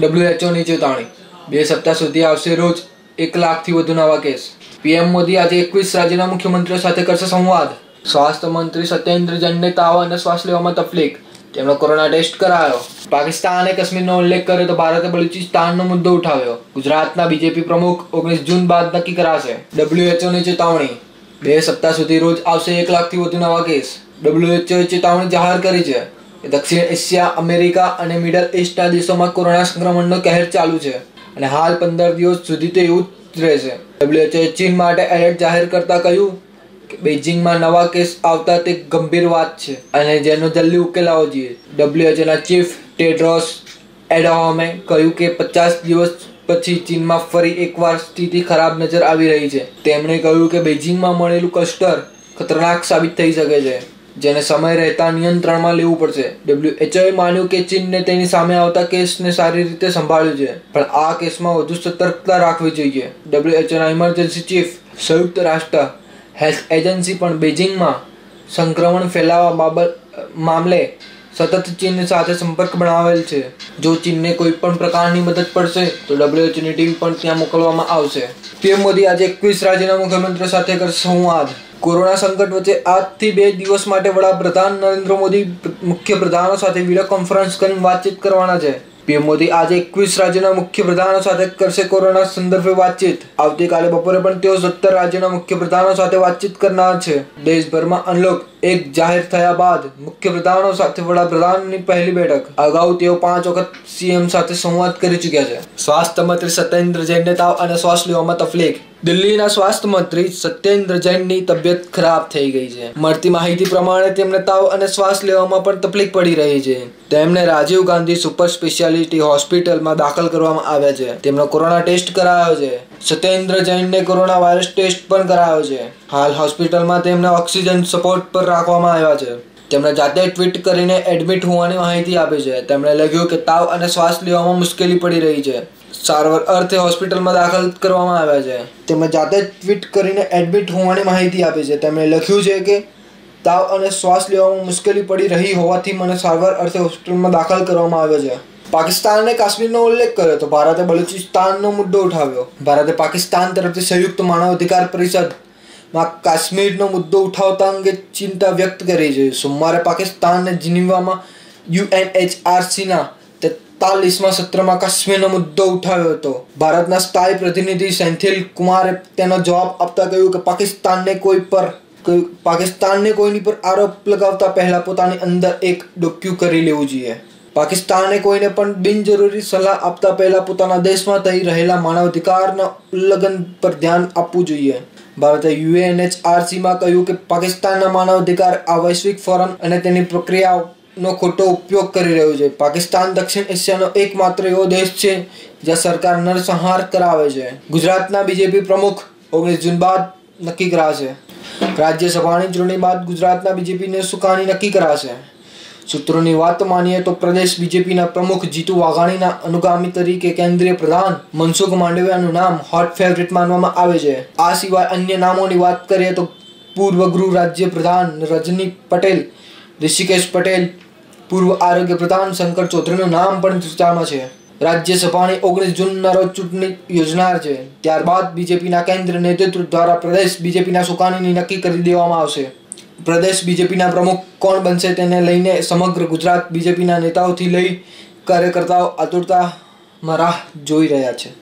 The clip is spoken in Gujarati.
ડબ્લ્યુએચઓની ચેતવણી. બે સપ્તાહ સુધી આવશે રોજ એક લાખથી વધુ નવા કેસ. પીએમ મોદી આજે એકવીસ રાજ્યના મુખ્યમંત્રીઓ સાથે કરશે સંવાદ. સ્વાસ્થ્ય મંત્રી સત્યેન્દ્ર જૈનને તાવ અને શ્વાસ લેવામાં તકલીફ. તેમનો કોરોના ટેસ્ટ કરાયો. પાકિસ્તાન કાશ્મીરનો ઉલ્લેખ કર્યો તો ભારતે બલુચિસ્તાનનો મુદ્દો ઉઠાવ્યો. ગુજરાતના બીજેપી પ્રમુખ ઓગણીસ જૂન બાદ નક્કી કરાશે. ડબ્લ્યુએચઓની ચેતવણી. બે સપ્તાહ સુધી રોજ આવશે એક લાખથી વધુ નવા કેસ. ડબ્લ્યુએચઓએ ચેતવણી જાહેર કરી છે. દક્ષિણ એશિયા, અમેરિકા અને મિડલ ઇસ્ટના દેશોમાં કોરોના સંક્રમણનો કહેર ચાલુ છે અને હાલ પંદર દિવસ સુધી તો એવું જ રહેશે. ડબ્લ્યુએચઓએ ચીન માટે એલર્ટ જાહેર કરતા કહ્યું કે બેઇજિંગમાં નવા કેસ આવતા તે ગંભીર વાત છે અને જેનો જલ્દી ઉકેલ આવવો જોઈએ. ડબ્લ્યુએચઓના ચીફ ટેડ્રોસ એડહોમે કહ્યું કે પચાસ દિવસ પછી ચીનમાં ફરી એકવાર સ્થિતિ ખરાબ નજર આવી રહી છે. તેમણે કહ્યું કે બેઇજિંગમાં મળેલું ક્લસ્ટર ખતરનાક સાબિત થઈ શકે છે. જેને સમય રહેતા નિયંત્રણમાં લેવું પડશે. ડબ્લ્યુએચઓએ માન્યું કે ચીનને તેની સામે આવતા કેસને સારી રીતે સંભાળ્યું છે, પણ આ કેસમાં વધુ સતર્કતા રાખવી જોઈએ. ડબ્લ્યુએચઓના ઇમરજન્સી ચીફ સંયુક્ત રાષ્ટ્ર હેલ્થ એજન્સી પણ બેઇજિંગમાં સંક્રમણ ફેલાવા બાબત, મામલે સતત ચીન સાથે સંપર્ક બનાવેલ છે. જો ચીનને કોઈ પણ પ્રકારની મદદ પડશે, તો ડબ્લ્યુએચની ટીમ પણ ત્યાં મોકલવામાં આવશે. પીએમ મોદી આજે એકવીસ રાજ્યના મુખ્યમંત્રીઓ સાથે કરશે સંવાદ. કોરોના સંકટ વચ્ચે આજથી બે દિવસ માટે વડાપ્રધાન નરેન્દ્ર મોદી મુખ્ય પ્રધાનો સાથે વીડિયો કોન્ફરન્સ કરીને વાતચીત કરવાના છે. પીએમ મોદી આજે એકવીસ રાજ્યના મુખ્ય પ્રધાનો સાથે કરશે કોરોના સંદર્ભે વાતચીત. આવતીકાલે બપોરે પણ તેઓ સત્તર રાજ્યના મુખ્ય પ્રધાનો સાથે વાતચીત કરનાર છે. દેશભરમાં અનલોક એક જાહેર થયા બાદ મુખ્ય પ્રધાનો સાથે વડાપ્રધાનની પહેલી બેઠક. અગાઉ તેઓ પાંચ વખત સીએમ સાથે સંવાદ કરી ચૂક્યા છે. સ્વાસ્થ્ય મંત્રી સત્યેન્દ્ર જૈનને તાવ અને શ્વાસ લેવામાં તકલીફ. દિલ્હીના સ્વાસ્થ્ય મંત્રી સત્યેન્દ્ર જૈનની તબિયત ખરાબ થઈ ગઈ છે. મળતી માહિતી પ્રમાણે તેમને તાવ અને શ્વાસ લેવામાં પણ તકલીફ પડી રહી છે. તેમને રાજીવ ગાંધી સુપર સ્પેશિયાલિટી હોસ્પિટલમાં દાખલ કરવામાં આવ્યા છે. તેમનો કોરોના ટેસ્ટ કરાયો છે. સત્યેન્દ્ર જૈનને કોરોના વાયરસ ટેસ્ટ પણ કરાયો છે. હાલ હોસ્પિટલમાં તેમને ઓક્સિજન સપોર્ટ પર રાખવામાં આવ્યા છે. તેમણે જાતે ટ્વીટ કરીને એડમિટ હોવાની માહિતી આપી છે. તેમણે લખ્યું કે તાવ અને શ્વાસ લેવામાં મુશ્કેલી પડી રહી છે. સારવાર અર્થે હોસ્પિટલમાં દાખલ કરવામાં આવ્યા છે. તેમણે જાતે ટ્વીટ કરીને એડમિટ હોવાની માહિતી આપી છે. તેમણે લખ્યું છે કે, તાવ અને શ્વાસ લેવામાં મુશ્કેલી પડી રહી હોવાથી મને સારવાર અર્થે હોસ્પિટલમાં દાખલ કરવામાં આવ્યો છે. પાકિસ્તાન અને કાશ્મીરનો ઉલ્લેખ કર્યો તો ભારતે બલુચિસ્તાનનો મુદ્દો ઉઠાવ્યો. ભારતે પાકિસ્તાન તરફથી સંયુક્ત માનવ અધિકાર પરિષદમાં કાશ્મીરનો મુદ્દો ઉઠાવતા અંગે ચિંતા વ્યક્ત કરી છે. સોમવારે પાકિસ્તાનને જીનીવામાં યુએનએચઆરસીના તેતાલીસમાં સત્રમાં કાશ્મીરનો મુદ્દો ઉઠાવ્યો હતો. ભારતના સ્થાયી પ્રતિનિધિ સેન્થિલ કુમારે તેનો જવાબ આપતા કહ્યું કે પાકિસ્તાનને કોઈ પર પાકિસ્તાનને કોઈની પર આરોપ લગાવતા પહેલા પોતાની અંદર એક ડોક્યુ કરી લેવું જોઈએ. પાકિસ્તાને કોઈને પણ બિનજરૂરી સલાહ આપતા પહેલા પોતાના દેશમાં થઈ રહેલા માનવ અધિકારના ઉલ્લંઘન પર ધ્યાન આપવું જોઈએ. ભારતે યુએનએચઆરસીમાં કહ્યું કે પાકિસ્તાનના માનવ અધિકાર આ વૈશ્વિક ફોરમ અને તેની પ્રક્રિયાનો ખોટો ઉપયોગ કરી રહ્યું છે. પાકિસ્તાન, દક્ષિણ એશિયાનો એકમાત્ર એવો દેશ છે, જ્યાં સરકાર નરસંહાર કરાવે છે. ગુજરાતના બીજેપી પ્રમુખ ઓગણીસ જૂન બાદ નક્કી કરાશે. રાજ્યસભાની ચૂંટણી બાદ ગુજરાતના બીજેપીને સુકાની નક્કી કરાશે. સૂત્રોની વાત માનીએ તો પ્રદેશ બીજેપીના પ્રમુખ જીતુ વાઘાણીના અનુગામી તરીકે કેન્દ્રીય પ્રધાન મનસુખ માંડવિયાનું નામ હોટ ફેવરિટ માનવામાં આવે છે. આ સિવાય અન્ય નામોની વાત કરીએ તો પૂર્વ ગૃહ રાજ્ય પ્રધાન રજની પટેલ, ઋષિકેશ પટેલ પૂર્વ આરોગ્ય પ્રધાન શંકર ચૌધરીનું નામ પણ ચર્ચામાં છે. રાજ્યસભાની ઓગણીસ જૂનના રોજ ચૂંટણી યોજનાર છે. ત્યારબાદ બીજેપીના કેન્દ્ર નેતૃત્વ દ્વારા પ્રદેશ બીજેપીના સુકાનીની નક્કી કરી દેવામાં આવશે. પ્રદેશ બીજેપીના પ્રમુખ કોણ બનશે તેને લઈને સમગ્ર ગુજરાત બીજેપીના નેતાઓથી લઈ કાર્યકર્તાઓ આતુરતામાં રાહ જોઈ રહ્યા છે.